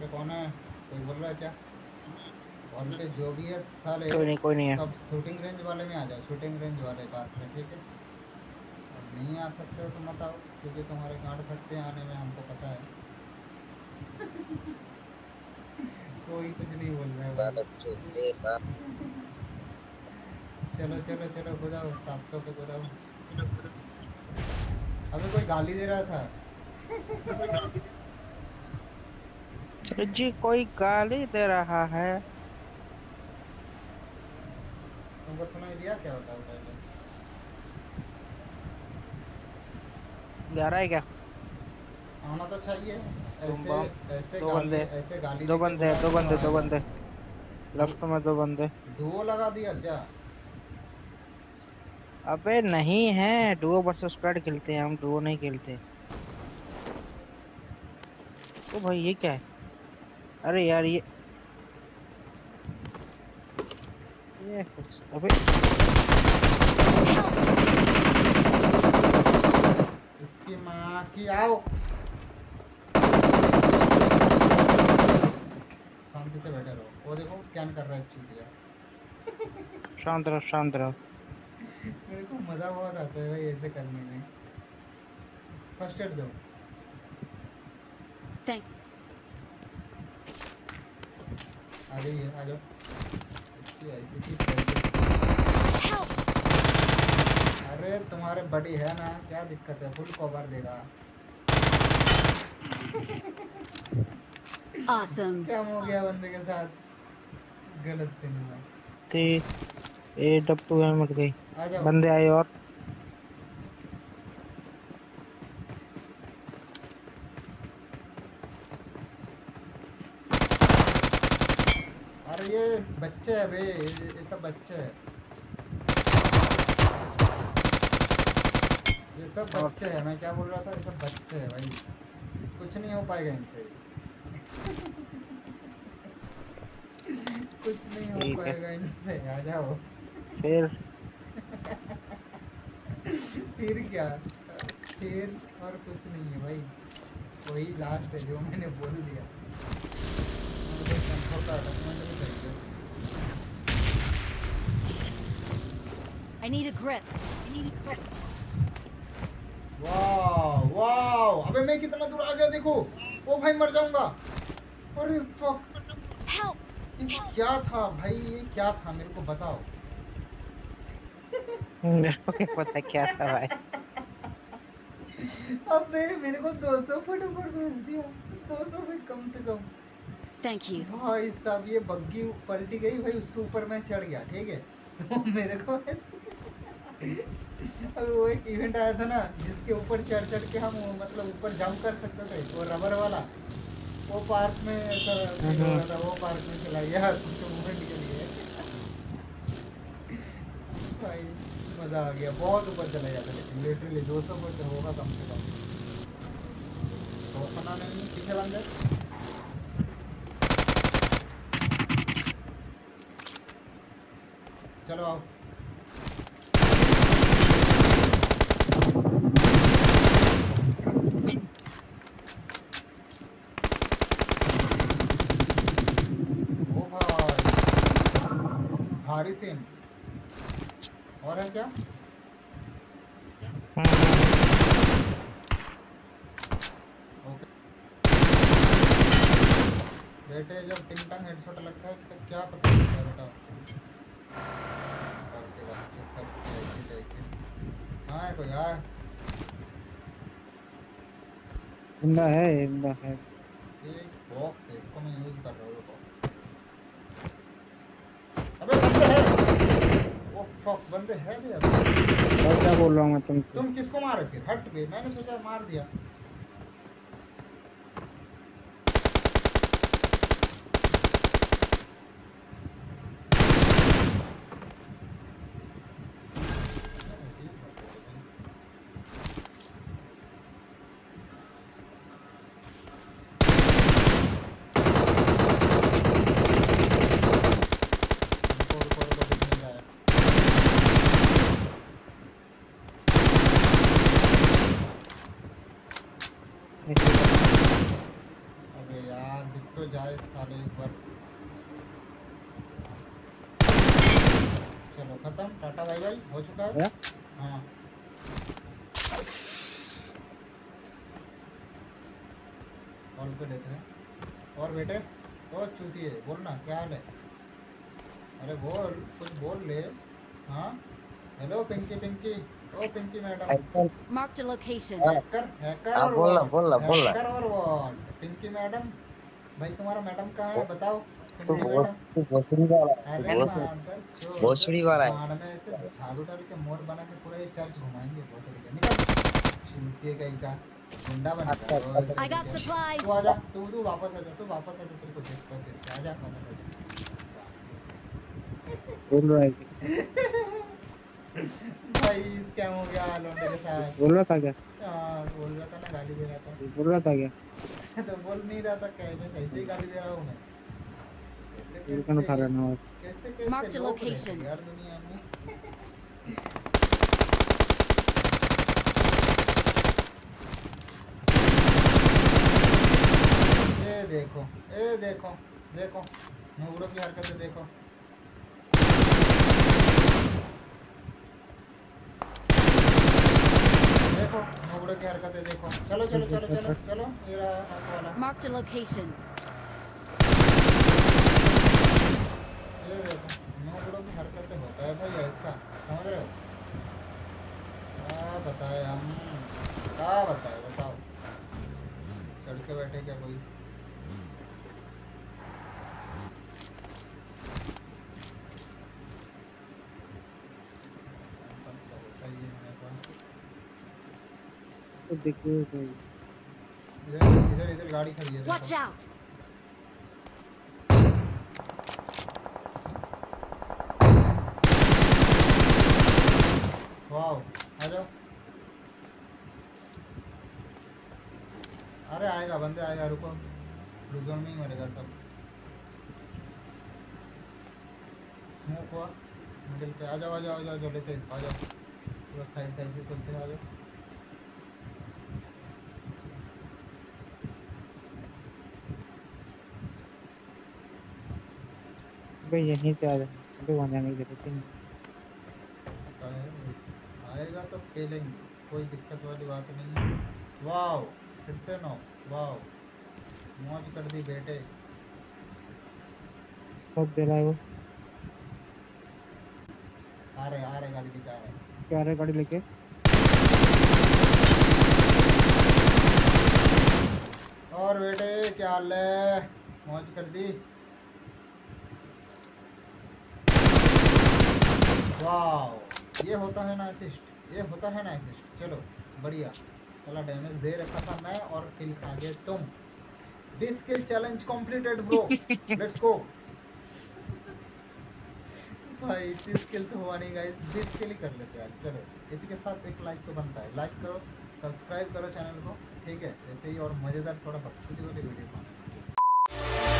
पे कौन है? कोई बोल रहा है क्या? वॉल पे जो भी है साले कोई नहीं कोई नहीं है। सब शूटिंग रेंज वाले में आ जाओ शूटिंग रेंज वाले बात में ठीक है? अब नहीं आ सकते हो तो मत आओ क्योंकि तुम्हारे गांड फटते हैं आने में हमको पता है। कोई कुछ नहीं बोल रहा है। बात अब चलते बात। चलो चलो चलो कुदाओ सात सौ पे कुदाओ अबे कोई गाली दे रहा था? तो जी कोई गाली दे रहा है। तुमको सुनाई दिया क्या बताओ पहले? जा रहा है क्या? आना तो चाहिए। ऐसे ऐसे दो बंदे ऐसे गाली दो बंदे दो बंदे दो बंदे। लेफ़्ट में दो बंदे। डुओ लगा दिया क्या? अबे नहीं है। डुओ वर्सेस स्क्वाड खेलते हैं हम। डुओ नहीं खेलते। ओ भाई ये क्या है? अरे यार ये ये अबे। इसकी माँ की आओ। शांति से बैठे रहो। वो देखो स्कैन कर रहा है चूतिया शांत रहो शांत रहो। मेरे को मज़ा बहुत आता है भाई ऐसे करने में। फ़र्स्ट एड दो। Thank. आ आ जाओ! अरे तुम्हारे बड़ी है ना क्या दिक्कत है? फुल कवर देगा Awesome. क्या हो गया बंदे के साथ? गलत सिनेमा ते ए डब्बू है मर गई। बंदे आए और। अरे ये बच्चे है बे ये ये सब बच्चे है। ये सब बच्चे है मैं क्या बोल रहा था? ये सब बच्चे है भाई। कुछ नहीं हो पाएगा इनसे। कुछ नहीं हो पाएगा इनसे आ जाओ। फिर? फिर क्या? फिर और कुछ नहीं है भाई। वही लास्ट है जो मैंने बोल दिया मुझे कंफर्ट का डॉक्यूमेंट भी चाहिए I need a grip. I need a grip. वाह वाह अबे मैं कितना दूर आ गया देखो। ओ भाई मर जाऊँगा। अरे फक Help! ये क्या था भाई? ये क्या था? मेरे को बताओ। मेरे को क्या पता क्या था भाई। अबे मेरे को 200 फुट ऊपर भेज दिया। 200 फुट कम से कम। Thank you. भाई साहब ये बग्गी पलटी गई, भाई उसके ऊपर मैं चढ़ गया, ठीक है? तो मेरे को अभी वो एक इवेंट आया था ना, जिसके ऊपर चढ़ चढ़ के हम मतलब ऊपर जंप कर सकते थे, वो रबर वाला। वो पार्क में ऐसा हो था, वो पार्क में चला गया कुछ मूवमेंट के लिए। भाई, मज़ा आ गया, बहुत ऊपर चला गया था, लेकिन लिटरली दो सौ फुट होगा कम से कम। तो अपना नहीं, पीछे बंदे चलो आओ। भारी सीन और है क्या? बेटे, जब टिंग टंग हेडशॉट लगता है तो क्या पता चलता है बताओ सब ऐसे तैसे हाँ कोई? यार बंदा है बंदा है। ये एक बॉक्स है इसको मैं यूज़ कर रहा हूँ अबे बंदे हैं। ओ फक बंदे हैं भी अबे। क्या बोल रहा हूँ मैं तुमको तुम किसको मारे फिर? हट पे मैंने सोचा मार दिया। अबे यार दिख तो जाए साले एक बार। चलो खत्म। टाटा भाई भाई हो चुका है? हाँ? कॉल पे लेते हैं। और बेटे ओ चूती है बोल ना क्या हाल है? अरे बोल कुछ बोल ले। हाँ? हेलो पिंकी पिंकी ओ पिंकी मैडम ऐसा Marked a location. Hacker hacker हाँ, और बोल ना, वॉल। बोल ना, बोल ना। हैकर और वॉल पिंकी मैडम भाई तुम्हारा मैडम कहाँ है? बताओ। तो भोसड़ी वाला है, अरे भोसड़ी वाला है। बाढ़ में ऐसे झाड़ू डाल के मोर बना के पूरा ये चर्च घुमाएँगे भोसड़ी का। निकल। चूतिए कहीं का। गुंडा बन अच्छा, गया। अच्छा। I got तू आजा तू तू वापस आजा तू वापस आजा तेरे को देखता हूँ फिर आजा वापस आजा कि- भाई स्कैम हो गया लौंडे के साथ बोल रहा था क्या हाँ, बोल रहा था ना गाली दे रहा था बोल रहा था क्या तो बोल नहीं रहा था क्या मैं ऐसे ही गाली दे रहा हूँ मैं कैसे खा रहा ना कैसे कैसे यार दुनिया में ये देखो ये देखो देखो नूबड़ों की हरकतें देखो नूबड़ों देखो। चलो चलो चलो चलो चलो ये रहा वाला। Marked a location. ये देखो नूबड़ों की हरकतें होता है भाई ऐसा समझ रहे हो? क्या बताए हम? क्या बताए बताओ। चढ़ के बैठे क्या कोई होता ही है हमेशा। तो देखिए भाई। इधर इधर इधर गाड़ी खड़ी है Watch देखो। out. वाओ आ जाओ। अरे आएगा बंदे आएगा रुको। ब्लू जोन में ही मरेगा सब। स्मोक हुआ मिडिल पे। आ जाओ आ जाओ आ जाओ जो लेते हैं आ जाओ। पूरा साइड साइड से चलते हैं आ जाओ। भाई यहीं पे आ जाए अभी वहाँ जाने की ज़रूरत ही नहीं है, आएगा तो खेलेंगे कोई दिक्कत वाली बात नहीं है। वाओ फिर से नो वाओ। मौज कर दी बेटे। कब दे रहा है वो? आ रहे आ रहे गाड़ी लेके आ रहे। क्या रहा है गाड़ी लेके? और बेटे क्या हाल है? मौज कर दी। वाओ। ये होता है ना असिस्ट ये होता है ना असिस्ट चलो, बढ़िया। साला डैमेज दे रखा था मैं और किल खा गए तुम। 20 kill challenge completed bro let's go भाई 30 किल तो हुआ नहीं गाइस 20 किल ही कर लेते हैं। चलो, इसी के साथ एक लाइक तो बनता है। लाइक करो सब्सक्राइब करो चैनल को, ठीक है? ऐसे ही और मज़ेदार थोड़ा बकचोदी वाली वीडियो पाने